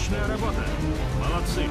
Отличная работа. Молодцы.